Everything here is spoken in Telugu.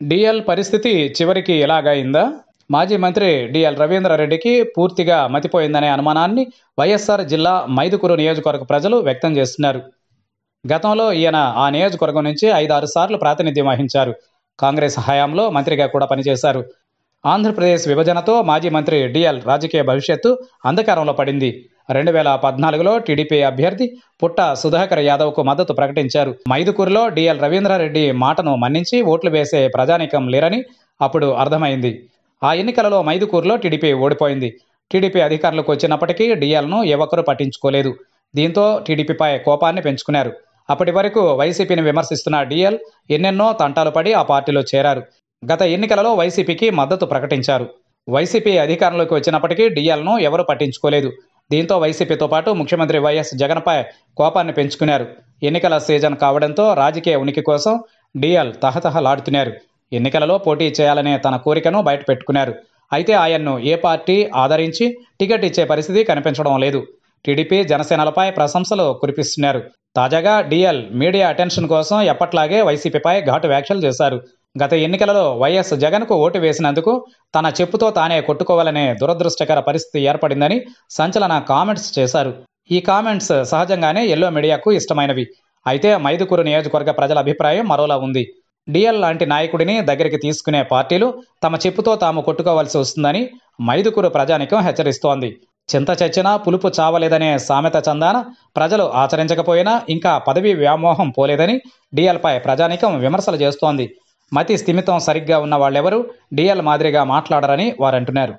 డిఎల్ పరిస్థితి చివరికి ఎలాగైందా? మాజీ మంత్రి డిఎల్ రవీంద్రారెడ్డికి పూర్తిగా మతిపోయిందనే అనుమానాన్ని వైఎస్ఆర్ జిల్లా మైదుకూరు నియోజకవర్గ ప్రజలు వ్యక్తం చేస్తున్నారు. గతంలో ఈయన ఆ నియోజకవర్గం నుంచి ఐదారు సార్లు ప్రాతినిధ్యం వహించారు. కాంగ్రెస్ హయాంలో మంత్రిగా కూడా పనిచేశారు. ఆంధ్రప్రదేశ్ విభజనతో మాజీ మంత్రి డిఎల్ రాజకీయ భవిష్యత్తు అంధకారంలో పడింది. రెండు వేల పద్నాలుగులో టీడీపీ అభ్యర్థి పుట్ట సుధాకర్ యాదవ్కు మద్దతు ప్రకటించారు. మైదుకూరులో డిఎల్ రవీంద్రారెడ్డి మాటను మన్నించి ఓట్లు వేసే ప్రజానీకం లేరని అప్పుడు అర్థమైంది. ఆ ఎన్నికలలో మైదుకూరులో టీడీపీ ఓడిపోయింది. టీడీపీ అధికారులకు వచ్చినప్పటికీ డిఎల్ను ఏ ఒక్కరూ పట్టించుకోలేదు. దీంతో టీడీపీపై కోపాన్ని పెంచుకున్నారు. అప్పటి వరకు వైసీపీని విమర్శిస్తున్న డిఎల్ ఎన్నెన్నో తంటాలు పడి ఆ పార్టీలో చేరారు. గత ఎన్నికలలో వైసీపీకి మద్దతు ప్రకటించారు. వైసీపీ అధికారంలోకి వచ్చినప్పటికీ డిఎల్ను ఎవరు పట్టించుకోలేదు. దీంతో వైసీపీతో పాటు ముఖ్యమంత్రి వైఎస్ జగన్పై కోపాన్ని పెంచుకున్నారు. ఎన్నికల సీజన్ కావడంతో రాజకీయ ఉనికి కోసం డిఎల్ తహతహలాడుతున్నారు. ఎన్నికలలో పోటీ చేయాలనే తన కోరికను బయటపెట్టుకున్నారు అయితే ఆయన్ను ఏ పార్టీ ఆదరించి టికెట్ ఇచ్చే పరిస్థితి కనిపించడం లేదు. టీడీపీ జనసేనలపై ప్రశంసలు కురిపిస్తున్నారు. తాజాగా డిఎల్ మీడియా అటెన్షన్ కోసం ఎప్పట్లాగే వైసీపీపై ఘాటు వ్యాఖ్యలు చేశారు. గత ఎన్నికలలో వైఎస్ జగన్కు ఓటు వేసినందుకు తన చెప్పుతో తానే కొట్టుకోవాలనే దురదృష్టకర పరిస్థితి ఏర్పడిందని సంచలన కామెంట్స్ చేశారు. ఈ కామెంట్స్ సహజంగానే ఎల్లో మీడియాకు ఇష్టమైనవి. అయితే మైదుకూరు నియోజకవర్గ ప్రజల అభిప్రాయం మరోలా ఉంది. డిఎల్ లాంటి నాయకుడిని దగ్గరికి తీసుకునే పార్టీలు తమ చెప్పుతో తాము కొట్టుకోవాల్సి వస్తుందని మైదుకూరు ప్రజానికం హెచ్చరిస్తోంది. చింత చచ్చినా పులుపు చావలేదనే సామెత చందాన ప్రజలు ఆచరించకపోయినా ఇంకా పదవి వ్యామోహం పోలేదని డిఎల్పై ప్రజానికం విమర్శలు చేస్తోంది. మతి స్థిమితం సరిగ్గా ఉన్న వాళ్ళెవరూ డిఎల్ మాదిరిగా మాట్లాడరని వారంటున్నారు.